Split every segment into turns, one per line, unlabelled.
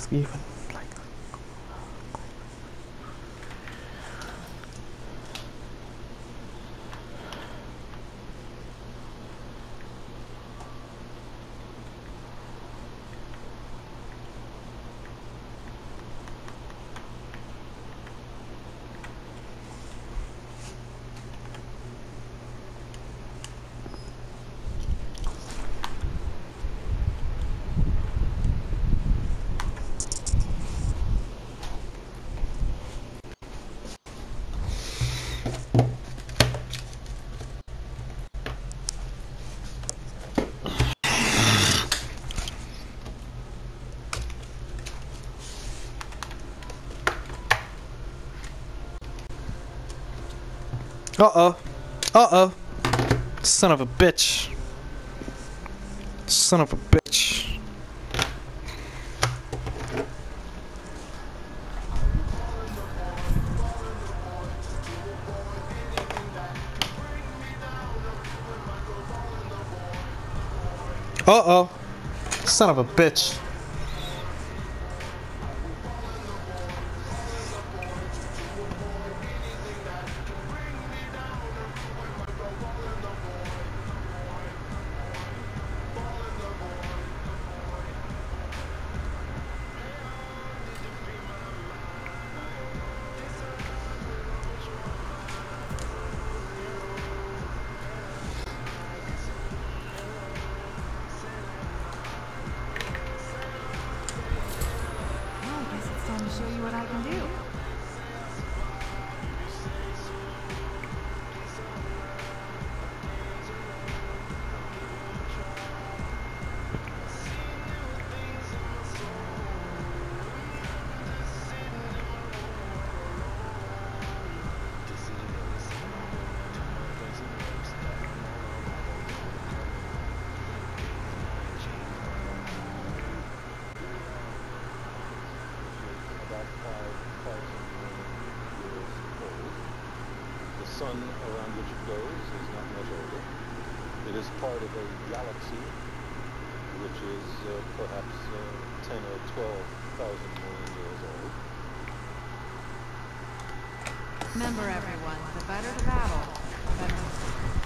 mask even. Like, uh oh. Uh oh. Son of a bitch. Son of a bitch. Uh oh. Son of a bitch.
Years old. The sun around which it goes is not much older. It is part of a galaxy which is uh, perhaps uh, 10 or 12,000 million years old.
Remember, everyone, the better the battle, the better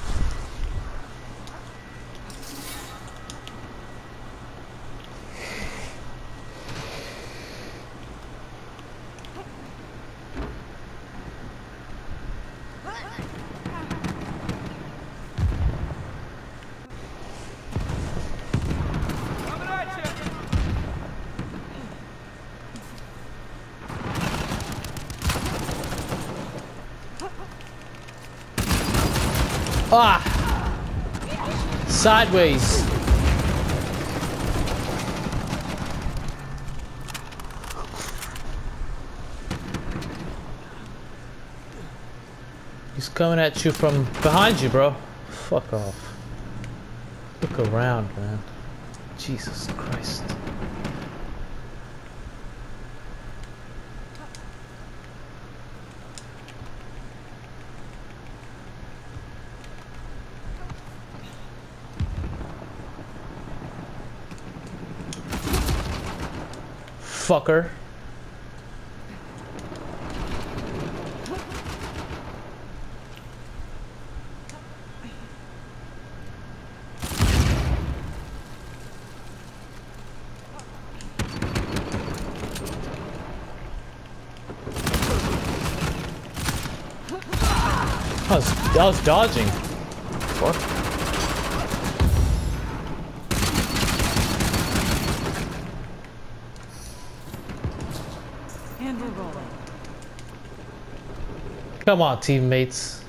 Ah! Sideways. He's coming at you from behind you, bro. Fuck off. Look around, man. Jesus Christ. Fucker. I was, I was dodging. Fuck.
And we're rolling.
Come on, teammates.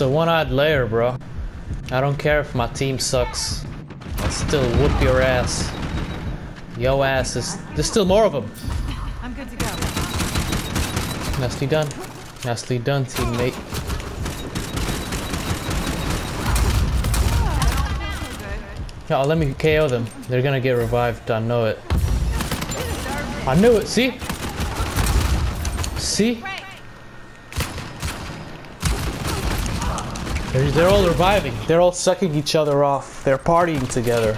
The one-eyed lair, bro. I don't care if my team sucks. I'll still whoop your ass. Yo ass is. There's still more of them.
I'm good to go.
Nicely done. Nicely done, teammate. Yeah, let me KO them. They're gonna get revived. I know it. I knew it. See? See? They're, they're all reviving. They're all sucking each other off. They're partying together.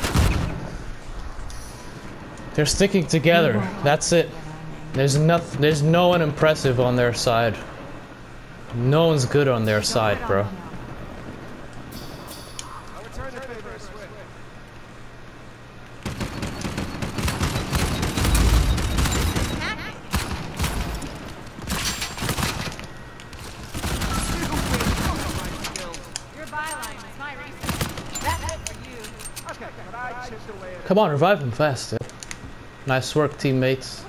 They're sticking together. That's it. There's nothing. There's no one impressive on their side. No one's good on their side, bro.
Your byline is my reason. That's it for you.
Come on, revive him fast. dude. Nice work, teammates.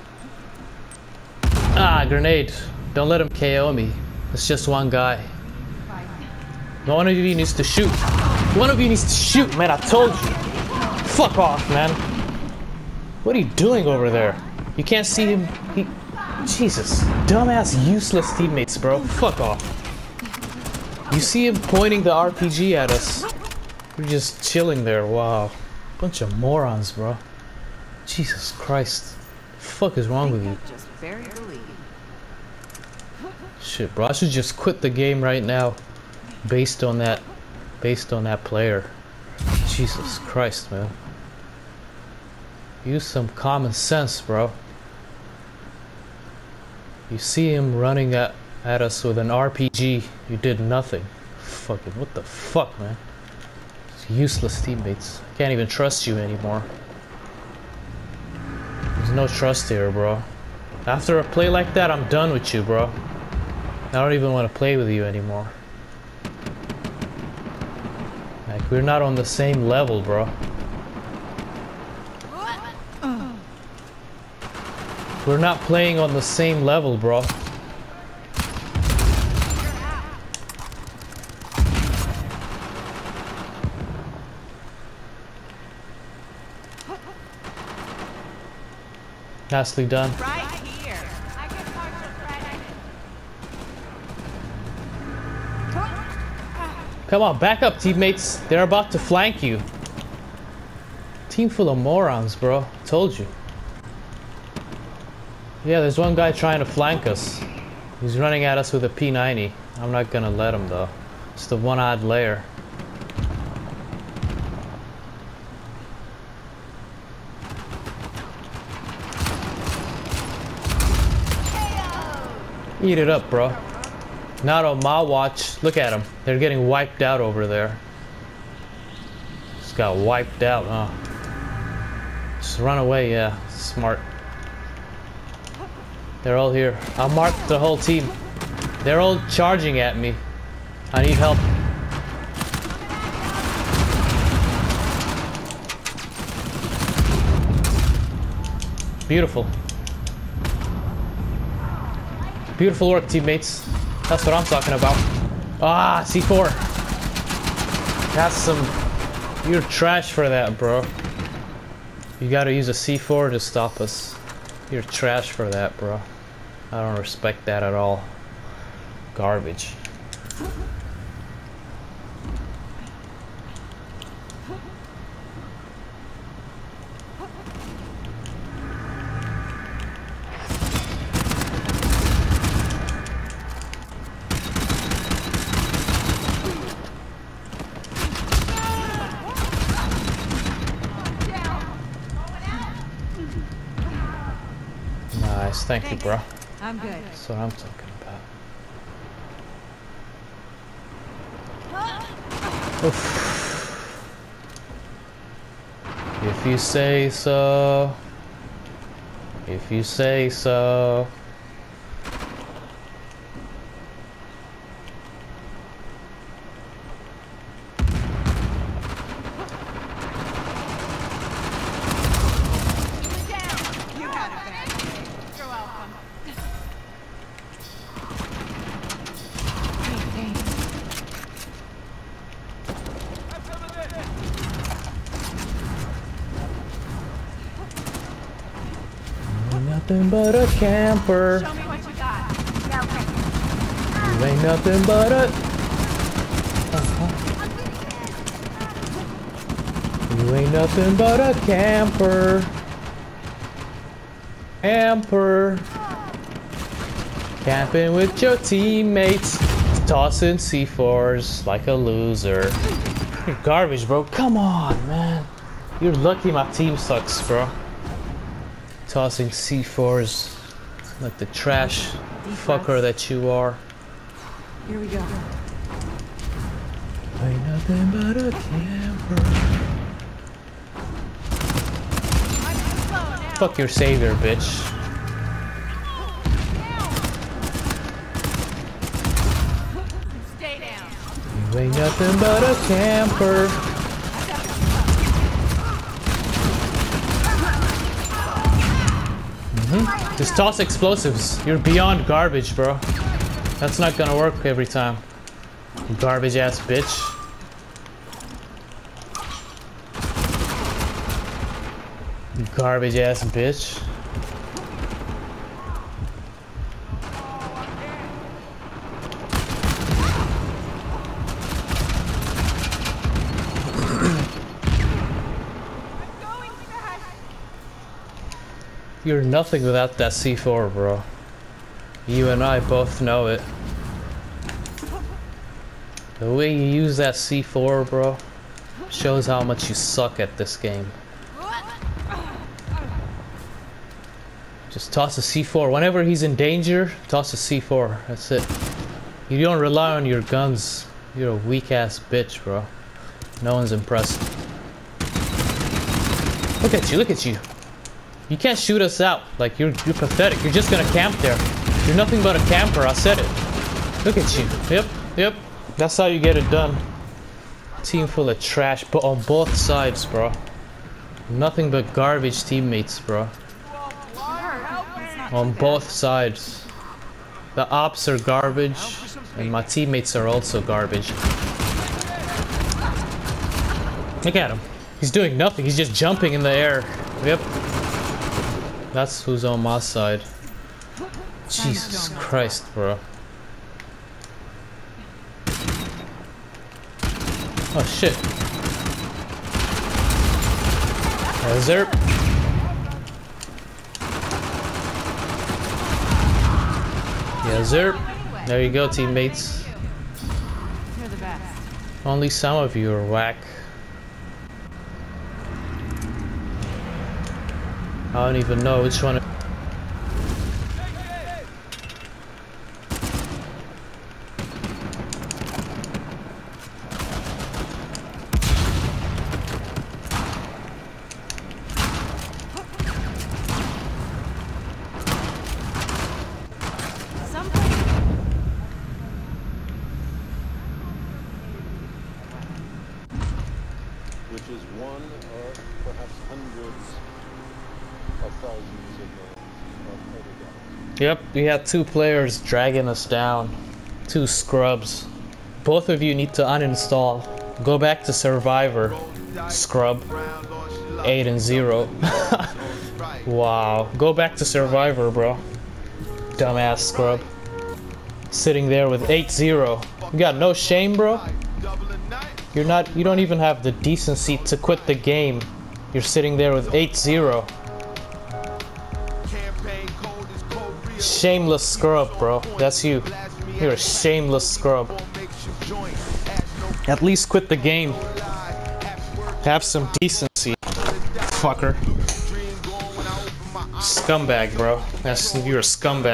Ah, grenade. Don't let him KO me. It's just one guy. One of you needs to shoot. One of you needs to shoot, man. I told you. Fuck off, man. What are you doing over there? You can't see him. He. Jesus. Dumbass, useless teammates, bro. Fuck off. You see him pointing the RPG at us. We're just chilling there. Wow. Bunch of morons, bro. Jesus Christ. fuck is wrong with you?
Just bury the lead.
Shit, bro. I should just quit the game right now. Based on that. Based on that player. Jesus Christ, man. Use some common sense, bro. You see him running at, at us with an RPG. You did nothing. Fucking, what the fuck, man? Useless teammates. Can't even trust you anymore. There's no trust here, bro. After a play like that, I'm done with you, bro. I don't even want to play with you anymore. Like, we're not on the same level, bro. We're not playing on the same level, bro. Nicely done.
Right here. I credit.
Come on, back up, teammates. They're about to flank you. Team full of morons, bro. Told you. Yeah, there's one guy trying to flank us. He's running at us with a P90. I'm not gonna let him though. It's the one-odd lair. Eat it up, bro. Not on my watch. Look at them. They're getting wiped out over there. Just got wiped out, huh? Just run away, yeah. Smart. They're all here. I marked the whole team. They're all charging at me. I need help. Beautiful. Beautiful work, teammates. That's what I'm talking about. Ah, C4. That's some... You're trash for that, bro. You gotta use a C4 to stop us. You're trash for that, bro. I don't respect that at all. Garbage. Thank you, bro.
I'm good.
That's what I'm talking about. Oof. If you say so. If you say so.
Down. You had a bad day. You're welcome. Hey, thanks.
Nothing but a camper.
Show me what you got.
You ain't nothing but a. Uh-huh. You ain't nothing but a camper. Camper. Camping with your teammates. Tossing C4s like a loser. You're garbage, bro. Come on, man. You're lucky my team sucks, bro. Tossing C4s like the trash fucker that you are.
Here we go.
Ain't nothing but a camper. Fuck your savior, bitch.
Stay down.
You ain't nothing but a camper. Just toss explosives. You're beyond garbage, bro. That's not gonna work every time. Garbage ass bitch. Garbage ass bitch. You're nothing without that C4, bro. You and I both know it. The way you use that C4, bro, shows how much you suck at this game. Just toss a C4. Whenever he's in danger, toss a C4. That's it. You don't rely on your guns. You're a weak ass bitch, bro. No one's impressed. Look at you, look at you. You can't shoot us out. Like you're you're pathetic. You're just gonna camp there. You're nothing but a camper. I said it. Look at you. Yep, yep. That's how you get it done. Team full of trash, but on both sides, bro. Nothing but garbage teammates, bro. On both sides. The ops are garbage, and my teammates are also garbage. Look at him. He's doing nothing. He's just jumping in the air. Yep. That's who's on my side. Jesus Christ, bro. Oh shit. Yes, sir. Yes, sir. There you go, teammates.
You're the best.
Only some of you are whack. I don't even know which one.
Somebody.
which is one of perhaps hundreds of thousands of millions of other galaxies.
Yep, we had two players dragging us down. Two scrubs. Both of you need to uninstall. Go back to Survivor. Scrub. 8 and 0. wow. Go back to Survivor, bro. Dumbass scrub. Sitting there with 8-0. You got no shame, bro? You're not you don't even have the decency to quit the game. You're sitting there with 8-0. Shameless scrub, bro. That's you. You're a shameless scrub. At least quit the game. Have some decency. Fucker. Scumbag, bro. That's you're a scumbag.